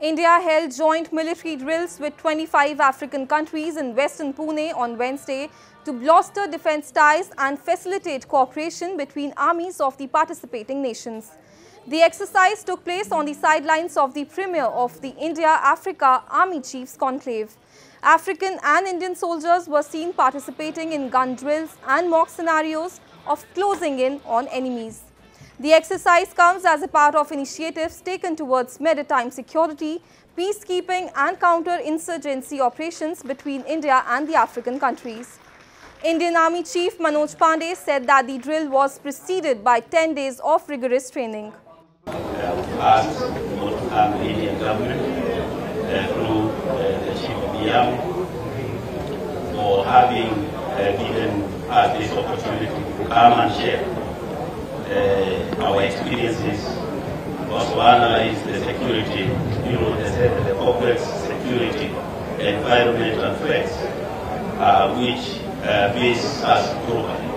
India held joint military drills with 25 African countries in western Pune on Wednesday to bolster defense ties and facilitate cooperation between armies of the participating nations. The exercise took place on the sidelines of the premiere of the India-Africa Army Chiefs Conclave. African and Indian soldiers were seen participating in gun drills and mock scenarios of closing in on enemies. The exercise comes as a part of initiatives taken towards maritime security, peacekeeping and counter-insurgency operations between India and the African countries. Indian Army Chief Manoj Pandey said that the drill was preceded by 10 days of rigorous training. Uh, asked the Indian government uh, through uh, the chief of the army for having uh, given us this opportunity to come and share uh, our experiences, also analyze the security, you know, the, the complex security, environment and threats uh, which uh, face us globally.